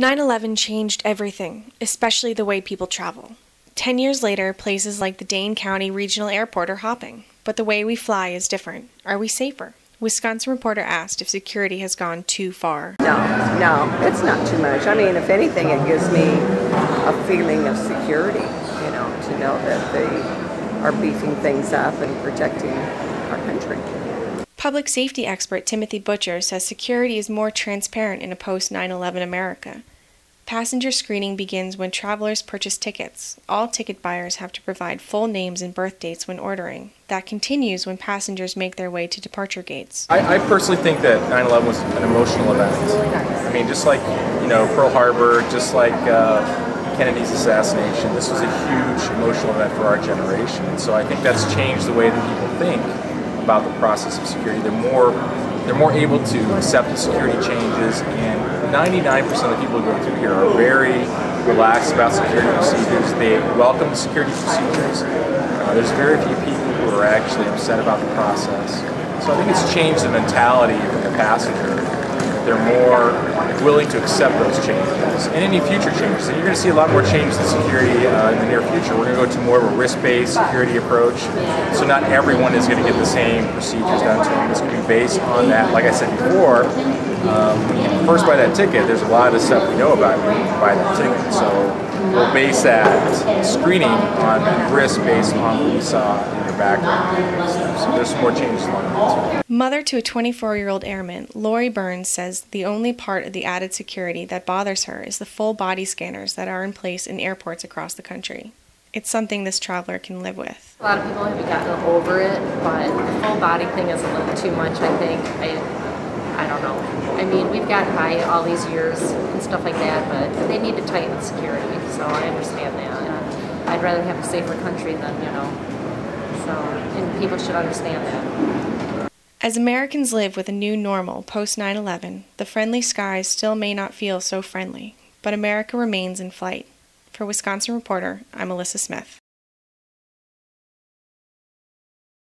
9 11 changed everything, especially the way people travel. Ten years later, places like the Dane County Regional Airport are hopping, but the way we fly is different. Are we safer? Wisconsin Reporter asked if security has gone too far. No, no, it's not too much. I mean, if anything, it gives me a feeling of security, you know, to know that they are beefing things up and protecting our country. Public safety expert Timothy Butcher says security is more transparent in a post 9 11 America. Passenger screening begins when travelers purchase tickets. All ticket buyers have to provide full names and birth dates when ordering. That continues when passengers make their way to departure gates. I, I personally think that 9 11 was an emotional event. I mean, just like, you know, Pearl Harbor, just like uh, Kennedy's assassination, this was a huge emotional event for our generation. And so I think that's changed the way that people think about the process of security. They're more they're more able to accept the security changes and 99% of the people who go through here are very relaxed about security procedures. They welcome the security procedures. Uh, there's very few people who are actually upset about the process. So I think it's changed the mentality of the passenger. They're more willing to accept those changes and any future changes. And you're going to see a lot more changes in security uh, in the near future. We're going to go to more of a risk-based security approach. So not everyone is going to get the same procedures done to them. It's going to be based on that. Like I said before, um, when you first buy that ticket, there's a lot of stuff we know about when you buy that ticket. So we'll base that screening on risk based on what we saw in your background. So there's more changes along the way. Mother to a 24 year old airman, Lori Burns says the only part of the added security that bothers her is the full body scanners that are in place in airports across the country. It's something this traveler can live with. A lot of people have gotten over it, but the full body thing is a little too much, I think. I, I don't know. I mean, we've gotten by all these years and stuff like that, but they need to tighten security, so I understand that. And I'd rather have a safer country than, you know, so, and people should understand that. As Americans live with a new normal post 9 11, the friendly skies still may not feel so friendly, but America remains in flight. For Wisconsin Reporter, I'm Alyssa Smith.